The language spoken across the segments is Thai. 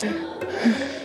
嗯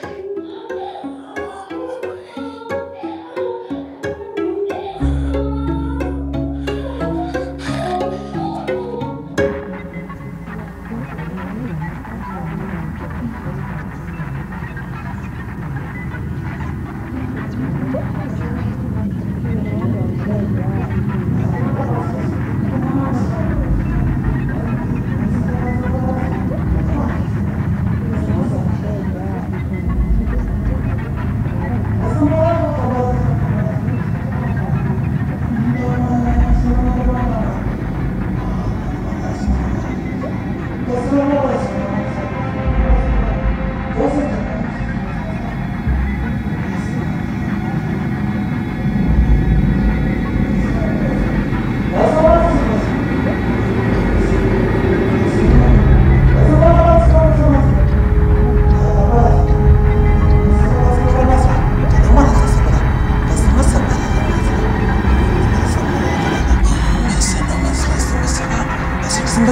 ป้า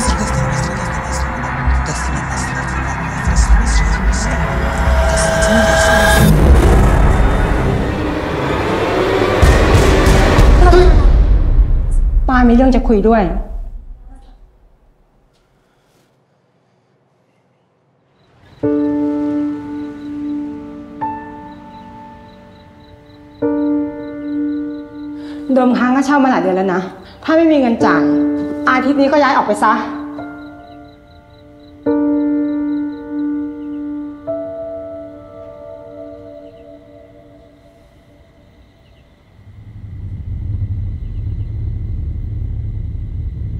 มีเรื่องจะคุยด้วย เดิมค้างก็เช่ามาหลายเดือนแล้วนะ ถ้าไม่มีเงินจ่าย อาทิตย์นี้ก็ย้ายออกไปซะ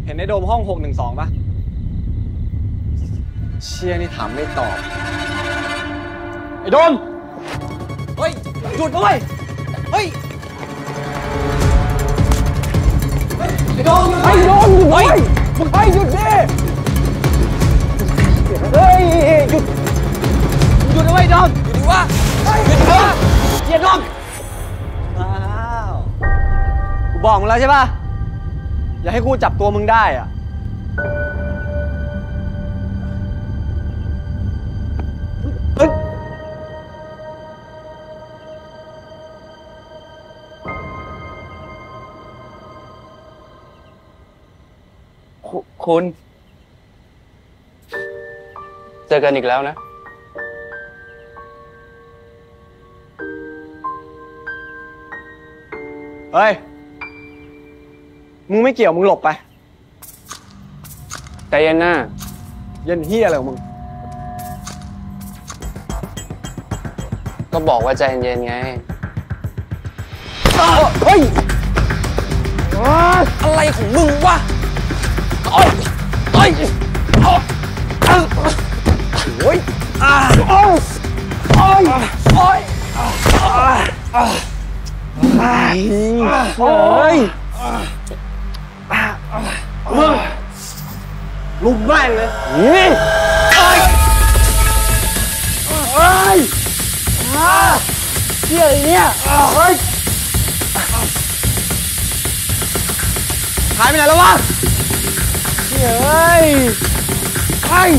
เห็นในโดมห้อง 612ปะเชียนี่ถามไม่ตอบ ไอ้โดม เฮ้ย หยุดด้วยเฮ้ย โดมไอ้โดมหยุดด้วยมึงไปหยุดดิเฮ้ยหยุดหยุดเอาไว้โดมหยุดดิวะหยุดดิวะเกียดโดมอ้าวกูบอกมึงแล้วใช่ปะอย่าให้กูจับตัวมึงได้อะ คุคุณ เจอกันอีกแล้วนะ เฮ้ย มึงไม่เกี่ยว มึงหลบไป ใจเย็นหน้า เย็นเฮียอะไรของมึง ก็บอกว่าใจเย็นๆไง เฮ้ย อะไรของมึงวะ โอ้ยโอ้ยโอ้ยโอ้ยอ่าโอ้ยโอ้ยโอ้ยโอ้ยมึงลุมแม่งเลยนี่เฮียอะไรเนี่ยเฮ้ยหายไปไหนแล้ววะ เฮ้ยเฮ้ย